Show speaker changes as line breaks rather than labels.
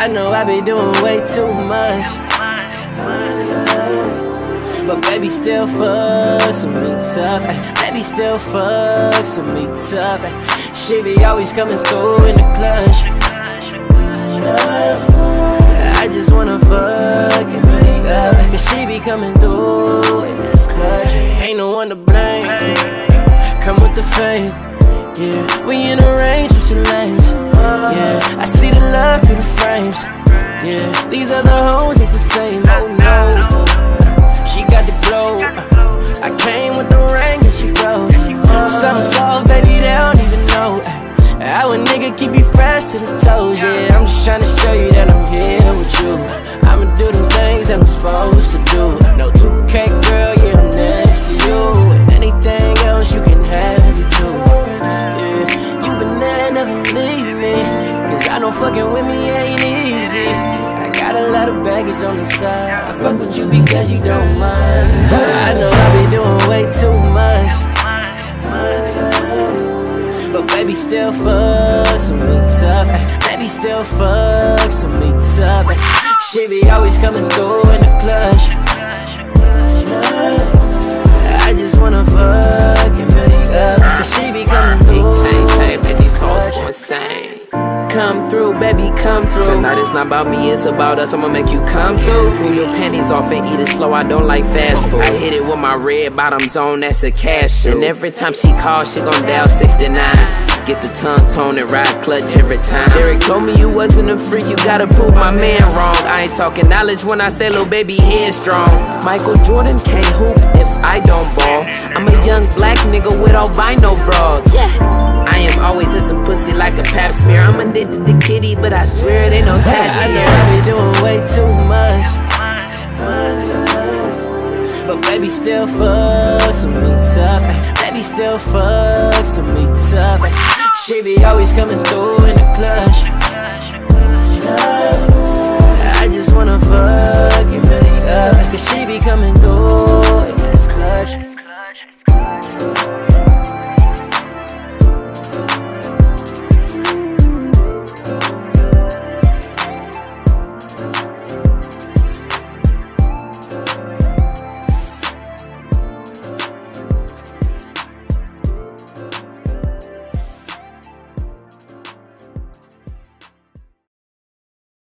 I know I be doing way too much. But baby still fucks with me tough. Baby still fucks with me tough. She be always coming through in the clutch. I just wanna fuck and make up. Cause she be coming through in this clutch. Ain't no one to blame. Come with the fame. Yeah, we in a range with your lanes. Yeah, Keep you fresh to the toes. Yeah, I'm just tryna show you that I'm here with you. I'ma do the things that I'm supposed to do. No 2K girl, yeah, I'm next to you. Anything else you can have it too. Yeah, you been there, never leave me. Cause I know fucking with me ain't easy. I got a lot of baggage on the side. I fuck with you because you don't mind. I know I be doing way too much. But baby still Eh. fucks with me tough. Baby still fucks with me tough. She be always coming through in the clutch. I just wanna fuck and make up. Cause she be coming through.
tank,
in
these hoes go insane.
Come through, baby, come through.
Tonight it's not about me, it's about us. I'ma make you come to. Pull your panties off and eat it slow. I don't like fast food. I hit it with my red bottoms on, that's a cash shoe. And every time she calls, she gon' dial 69. Get the tongue tone and ride clutch every time. Derek told me you wasn't a freak, you gotta prove my man wrong. I ain't talking knowledge when I say little baby headstrong. Michael Jordan can't hoop if I don't ball. I'm a young black nigga with albino broads. Yeah. I am always in some pussy like a pap smear. I'm addicted to kitty, but I swear it ain't no
I
cats
know
here.
I be doing way too much. But baby still fucks with me tough. Baby still fucks She be always coming through.